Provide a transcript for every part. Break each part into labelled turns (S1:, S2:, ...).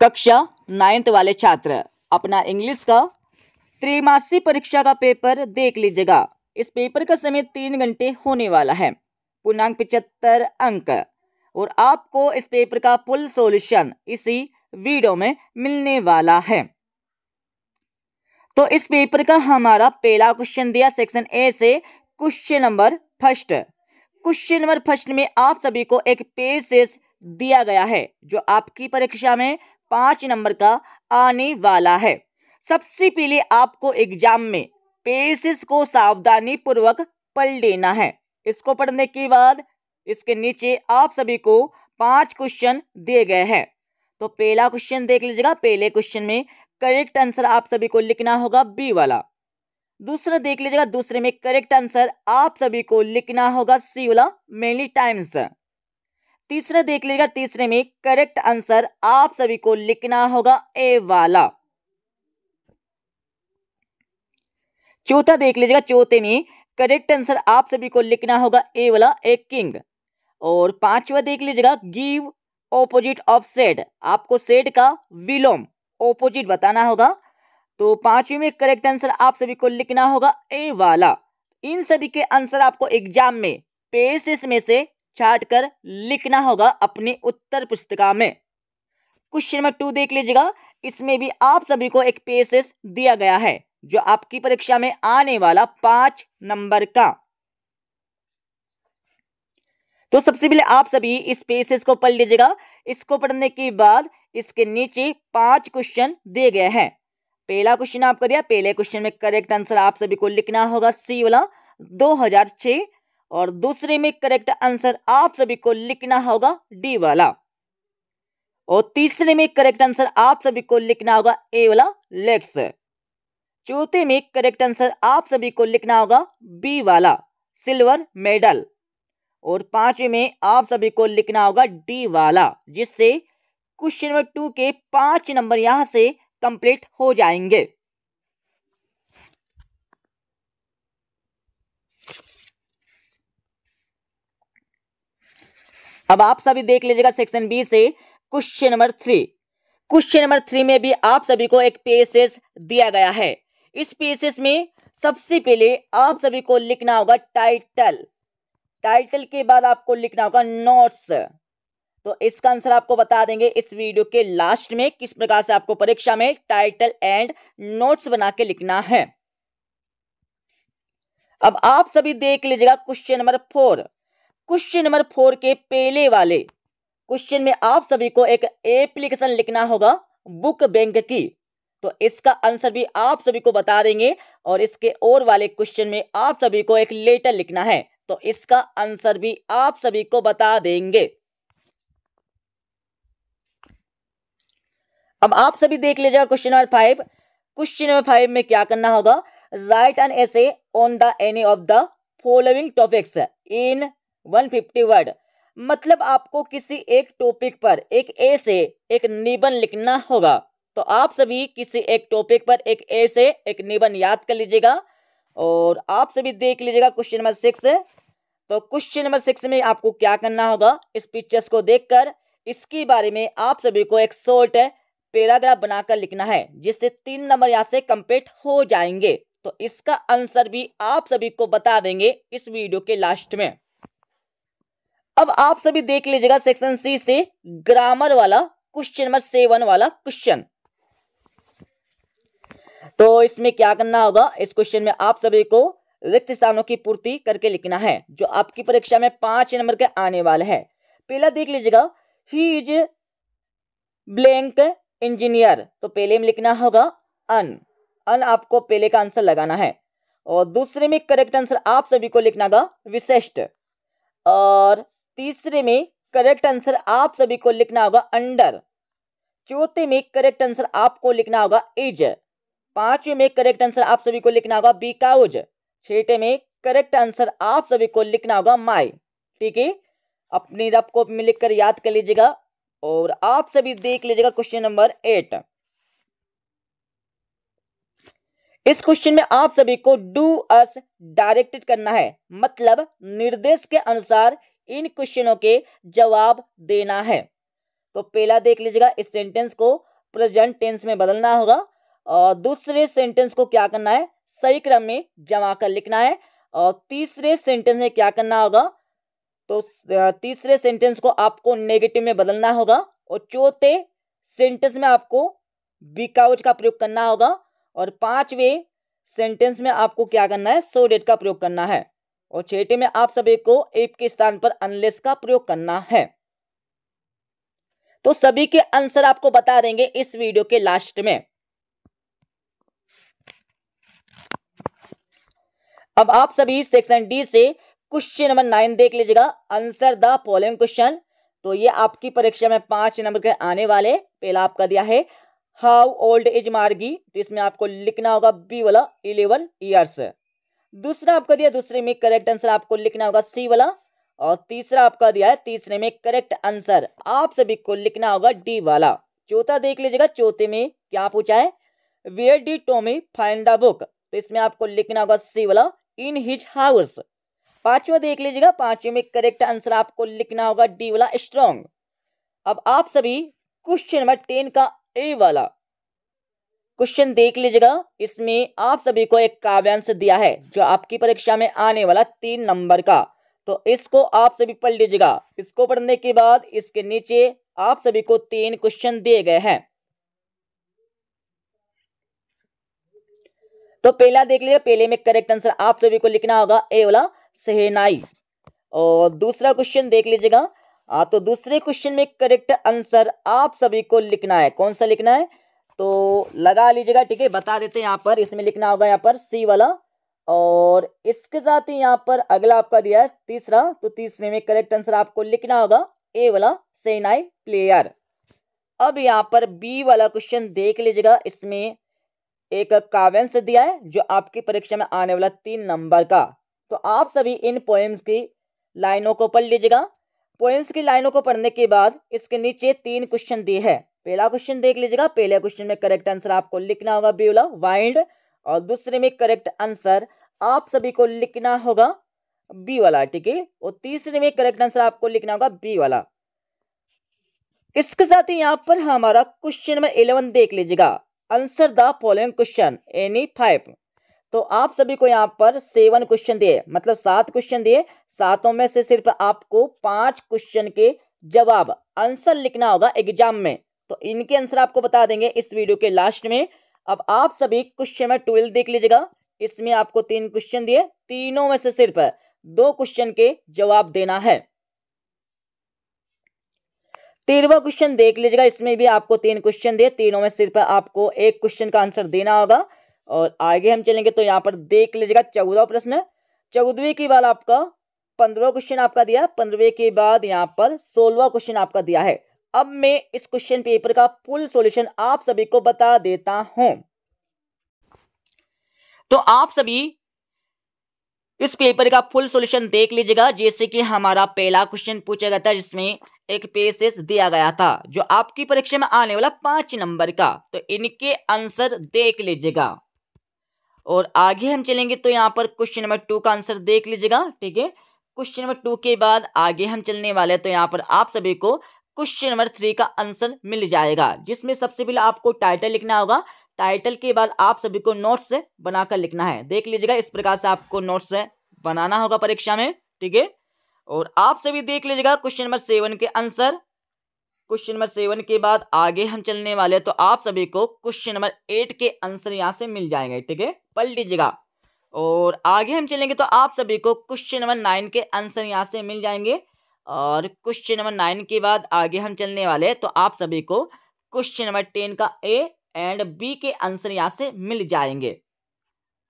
S1: कक्षा नाइन्थ वाले छात्र, अपना इंग्लिश का त्रिमासिक परीक्षा का पेपर देख लीजिएगा। इस पेपर का समय तीन घंटे होने वाला है। पूर्णांक पिचहत्तर अंक। और आपको इस पेपर का फुल सॉल्यूशन इसी वीडियो में मिलने वाला है। तो इस पेपर का हमारा पहला क्वेश्चन दिया सेक्शन ए से question number first question number first में आप सभी को एक पेसेस दिया गया है, जो आपकी परीक्षा में पाँच नंबर का आने वाला है। सबसे पहले आपको एग्ज़ाम में पेसेस को सावधानी पूर्वक पढ़ लेना है। इसको पढ़ने के बाद इसके नीचे आप सभी को पाँच क्वेश्चन दिए गए हैं। तो पहला क्वेश्चन देख लीजिएगा। पहले क्वेश्चन में करेक्ट आंसर आप सभी को लिखना होगा बी वाला। दूसरा देख लीजिएगा। दूसरे में करेक्ट आंसर आप सभी को लिखना होगा सी वाला। मेनी टाइम्स तीसरा देख लीजिएगा तीसरे में करेक्ट आंसर आप सभी को लिखना होगा ए वाला। चौथा देख लीजिएगा, चौथे में करेक्ट आंसर आप सभी को लिखना होगा ए वाला ए किंग और पांचवा देख लीजिएगा गिव ऑपोजिट ऑफ़ सेड आपको सेड का विलोम ऑपोजिट बताना होगा। तो पांचवी में करेक्ट आंसर आप सभी को लिखना होगा ए वाला। इन सभी के आंसर आपको एग्ज़ाम में पेसेस में से छाट कर लिखना होगा अपनी उत्तर पुस्तिका में। क्वेश्चन नंबर टू देख लीजिएगा। इसमें भी आप सभी को एक पेसेस दिया गया है, जो आपकी परीक्षा में आने वाला पाँच नंबर का। तो सबसे पहले आप सभी इस पेसेस को पढ़ लीजिएगा। इसको पढ़ने के बाद इसके नीचे पाँच क्वेश्चन दिए गए हैं। पहला क्वेश्चन आपको दिया। पहले क्वेश्चन में करेक्ट आंसर आप सभी को लिखना होगा। सी वाला 2006 और दूसरे में करेक्ट आंसर आप सभी को लिखना होगा डी वाला। और तीसरे में करेक्ट आंसर आप सभी को लिखना होगा ए वाला लेक्स चौथे में करेक्ट आंसर आप सभी को लिखना होगा बी वाला सिल्वर मेडल और पांचवे में आप सभी को लिखना होगा डी वाला, जिससे क्वेश्चन नंबर टू के पाँच नंबर यहाँ से कंप्लीट हो जाएँगे। अब आप सभी देख लीजिएगा सेक्शन बी से question number three question number three में भी आप सभी को एक पेसेस दिया गया है। इस पेसेस में सबसे पहले आप सभी को लिखना होगा टाइटल टाइटल के बाद आपको लिखना होगा नोट्स तो इसका आंसर आपको बता देंगे इस वीडियो के लास्ट में किस प्रकार से आपको परीक्षा में टाइटल एंड नोट्स बना के लिखना है। अब आप सभी देख लीजिएगा question number four question number four के पहले वाले क्वेश्चन में आप सभी को एक एप्लीकेशन लिखना होगा बुक बैंक की। तो इसका आंसर भी आप सभी को बता देंगे और इसके और वाले क्वेश्चन में आप सभी को एक लेटर लिखना है। तो इसका आंसर भी आप सभी को बता देंगे। अब आप सभी देख लीजिएगा question number five question number five में क्या करना होगा? Write an essay on the any of the following topics in 150 word. मतलब आपको किसी एक टॉपिक पर, एक ए से एक निबंध लिखना होगा। तो आप सभी किसी एक टॉपिक पर, एक ए से एक निबंध याद कर लीजिएगा और आप सभी देख लीजिएगा क्वेश्चन नंबर सिक्स। तो क्वेश्चन नंबर सिक्स में आपको क्या करना होगा? इस पिक्चर्स को देखकर, इसके बारे में आप सभी को एक शॉर्ट पैराग्राफ बनाकर लिखना है, जिससे तीन नंबर यहाँ से कंप्लीट हो जाएँगे। तो इसका आंसर भी आप सभी को बता देंगे इस वीडियो के लास्ट में। अब आप सभी देख लीजिएगा सेक्शन सी से ग्रामर वाला क्वेश्चन नंबर सेवन वाला क्वेश्चन तो इसमें क्या करना होगा? इस क्वेश्चन में आप सभी को रिक्त स्थानों की पूर्ति करके लिखना है, जो आपकी परीक्षा में पाँच नंबर के आने वाले हैं। पहला देख लीजिएगा ही इज़ ब्लैंक इंजीनियर तो पहले में लिखना होगा अन अन आपको पहले का आंसर लगाना है। और दूसरे में करेक्ट आंसर आप सभी को लिखना होगा, विशिष्ट। और तीसरे में करेक्ट आंसर आप सभी को लिखना होगा अंडर चौथे में करेक्ट आंसर आपको लिखना होगा इज़ पांचवे में करेक्ट आंसर आप सभी को लिखना होगा बिकाउज छठे में करेक्ट आंसर आप सभी को लिखना होगा माई ठीक है? अपनी रफ कॉपी में लिखकर याद कर लीजिएगा और आप सभी देख लीजिएगा क्वेश्चन नंबर एट इस क्वेश्चन में आप सभी को डू अस डायरेक्टेड करना है। मतलब निर्देश के अनुसार इन क्वेश्चनों के जवाब देना है। तो पहला देख लीजिएगा, इस सेंटेंस को प्रेजेंट टेंस में बदलना होगा और दूसरे सेंटेंस को क्या करना है? सही क्रम में जमा कर लिखना है और तीसरे सेंटेंस में क्या करना होगा? तो तीसरे सेंटेंस को आपको नेगेटिव में बदलना होगा और चौथे सेंटेंस में आपको बिकाउज का प्रयोग करना होगा और पांचवे सेंटेंस में आपको क्या करना है? सो डेट का प्रयोग करना है। और छठे में आप सभी को एप के स्थान पर अनलेस का प्रयोग करना है। तो सभी के आंसर आपको बता देंगे इस वीडियो के लास्ट में। अब आप सभी सेक्शन डी से क्वेश्चन नंबर नाइन देख लीजिएगा। आंसर द फॉलोइंग क्वेश्चन तो ये आपकी परीक्षा में पाँच नंबर के आने वाले। पहला आपका दिया है हाउ ओल्ड इज़ मार्गी तो इसमें आपको लिखना होगा बी वाला इलेवन ईयर्स दूसरा आपका दिया, दूसरे में करेक्ट आंसर आपको लिखना होगा सी वाला, और तीसरा आपका दिया है, तीसरे में करेक्ट आंसर आप सभी को लिखना होगा डी वाला। चौथा देख लीजिएगा, चौथे में क्या पूछा है? Where did Tommy find the book तो इसमें आपको लिखना होगा सी वाला इन हिज हाउस पांचवा देख लीजिएगा, पांचवे में करेक्ट आंसर आपको लिखना होगा डी वाला स्ट्रॉन्ग अब आप सभी क्वेश्चन नंबर टेन का ए वाला क्वेश्चन देख लीजिएगा। इसमें आप सभी को एक काव्यांश दिया है, जो आपकी परीक्षा में आने वाला तीन नंबर का। तो इसको आप सभी पढ़ लीजिएगा। इसको पढ़ने के बाद इसके नीचे आप सभी को तीन क्वेश्चन दिए गए हैं। तो पहला देख लीजिए, पहले में करेक्ट आंसर आप सभी को लिखना होगा, ए वाला सेहनाई। और दूसरा क्वेश्चन देख लीजिएगा। तो दूसरे क्वेश्चन में करेक्ट आंसर आप सभी को लिखना है। कौन सा लिखना है? तो लगा लीजिएगा, ठीक है? बता देते हैं यहाँ पर, इसमें लिखना होगा यहाँ पर सी वाला। और इसके साथ ही यहाँ पर अगला आपका दिया है तीसरा तो तीसरे में करेक्ट आंसर आपको लिखना होगा ए वाला सेनाई प्लेयर अब यहाँ पर बी वाला क्वेश्चन देख लीजिएगा, इसमें एक काव्यांश दिया है, जो आपकी परीक्षा में आने वाला तीन नंबर का। तो आप सभी इन पोएम्स की लाइनों को पढ़ लीजिएगा पोएम्स की लाइनों को पढ़ने के बाद इसके नीचे तीन क्वेश्चन दिए हैं। पहला क्वेश्चन देख लीजिएगा। पहले क्वेश्चन में करेक्ट आंसर आपको लिखना होगा ब्यूला वाइल्ड और दूसरे में करेक्ट आंसर आप सभी को लिखना होगा बी वाला, ठीक है? और तीसरे में करेक्ट आंसर आपको लिखना होगा बी वाला। इसके साथ ही यहाँ पर हमारा क्वेश्चन नंबर इलेवन देख लीजिएगा। Answer the following question any five तो आप सभी को यहाँ पर सेवन क्वेश्चन दिए। मतलब सात क्वेश्चन दिए। सातों में से सिर्फ़ आपको पाँच क्वेश्चन के जवाब आंसर लिखना होगा एग्ज़ाम में। तो इनके आंसर आपको बता देंगे इस वीडियो के लास्ट में। अब आप सभी क्वेश्चन में ट्वेल्व देख लीजिएगा। इसमें आपको तीन क्वेश्चन दिए। तीनों में से सिर्फ़ दो क्वेश्चन के जवाब देना है। तेरहवा क्वेश्चन देख लीजिएगा। इसमें भी आपको तीन क्वेश्चन दिए। तीनों में सिर्फ़ आपको एक क्वेश्चन का आंसर देना होगा। और आगे हम चलेंगे तो यहाँ पर देख लीजिएगा चौदह प्रश्न। चौदहवीं के बाद आपका पंद्रह क्वेश्चन आपका दिया, पंद्रहवें के बाद यहाँ पर सोलवा क्वेश्चन आपका दिया है। अब मैं इस क्वेश्चन पेपर का फुल सॉल्यूशन आप सभी को बता देता हूँ। तो आप सभी इस पेपर का फुल सॉल्यूशन देख लीजिएगा, जैसे कि हमारा पहला क्वेश्चन पूछा गया था, जिसमें एक पेसेस दिया गया था, जो आपकी परीक्षा में आने वाला पाँच नंबर का। तो इनके आंसर देख लीजिएगा। और आगे हम चलेंगे तो यहाँ पर क्वेश्चन नंबर टू का आंसर देख लीजिएगा, ठीक है? क्वेश्चन नंबर टू के बाद आगे हम चलने वाले हैं तो यहाँ पर आप सभी को क्वेश्चन नंबर थ्री का आंसर मिल जाएगा, जिसमें सबसे पहले आपको टाइटल लिखना होगा। टाइटल के बाद आप सभी को नोट्स बनाकर लिखना है। देख लीजिएगा, इस प्रकार से आपको नोट्स बनाना होगा परीक्षा में, ठीक है? और आप सभी देख लीजिएगा क्वेश्चन नंबर सेवन के आंसर क्वेश्चन नंबर सेवन के बाद आगे हम चलने वाले हैं तो आप सभी को क्वेश्चन नंबर एट के आंसर यहाँ से मिल जाएँगे, ठीक है? पढ़ लीजिएगा। और आगे हम चलेंगे तो आप सभी को क्वेश्चन नंबर नाइन के आंसर यहाँ से मिल जाएँगे। और क्वेश्चन नंबर नाइन के बाद आगे हम चलने वाले तो आप सभी को क्वेश्चन नंबर टेन का ए एंड बी के आंसर यहाँ से मिल जाएँगे।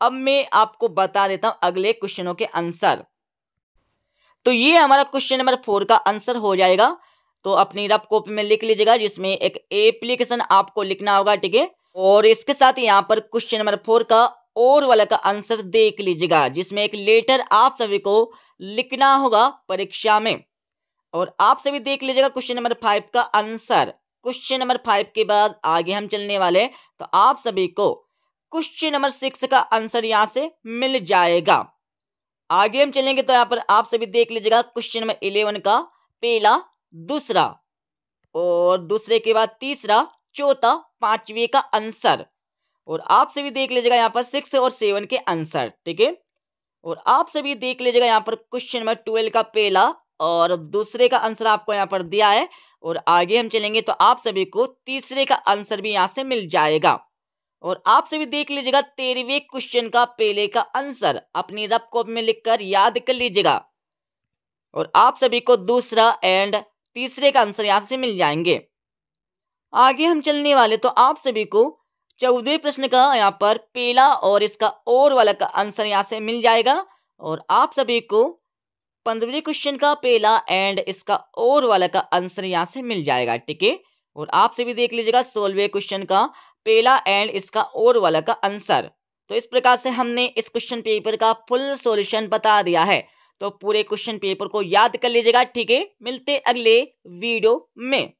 S1: अब मैं आपको बता देता हूँ अगले क्वेश्चनों के आंसर तो ये हमारा क्वेश्चन नंबर फोर का आंसर हो जाएगा। तो अपनी रफ कॉपी में लिख लीजिएगा, जिसमें एक एप्लीकेशन आपको लिखना होगा, ठीक है? और इसके साथ यहाँ पर क्वेश्चन नंबर फोर का और वाला का आंसर देख लीजिएगा, जिसमें एक लेटर आप सभी को लिखना होगा परीक्षा में। और आप सभी देख लीजिएगा क्वेश्चन नंबर फाइव का आंसर। क्वेश्चन नंबर फाइव के बाद आगे हम चलने वाले तो आप सभी को क्वेश्चन नंबर सिक्स का आंसर यहाँ से मिल जाएगा। आगे हम चलेंगे तो यहाँ पर आप सभी देख लीजिएगा क्वेश्चन नंबर इलेवन का पहला, दूसरा और दूसरे के बाद तीसरा, चौथा, पांचवे का आंसर। और आप सभी देख लीजिएगा यहाँ पर सिक्स और सेवन के आंसर ठीक है? और आप सभी देख लीजिएगा यहाँ पर क्वेश्चन नंबर ट्वेल्व का पहला और दूसरे का आंसर आपको यहाँ पर दिया है और आगे हम चलेंगे तो आप सभी को तीसरे का आंसर भी यहाँ से मिल जाएगा। और आप सभी देख लीजिएगा तेरहवें क्वेश्चन का पहले का आंसर अपनी रब कॉपी में लिखकर याद कर लीजिएगा। और आप सभी को दूसरा एंड तीसरे का आंसर यहाँ से मिल जाएँगे। आगे हम चलने वाले तो आप सभी को चौदह प्रश्न का यहाँ पर पहला और इसका और वाला का आंसर यहाँ से मिल जाएगा। और आप सभी को पंद्रहवें क्वेश्चन का पहला एंड इसका और वाला का आंसर यहाँ से मिल जाएगा, ठीक है? और आप सभी देख लीजिएगा सोलहवें क्वेश्चन का पहला एंड इसका और वाला का आंसर। तो इस प्रकार से हमने इस क्वेश्चन पेपर का फुल सॉल्यूशन बता दिया है। तो पूरे क्वेश्चन पेपर को याद कर लीजिएगा, ठीक है? मिलते अगले वीडियो में।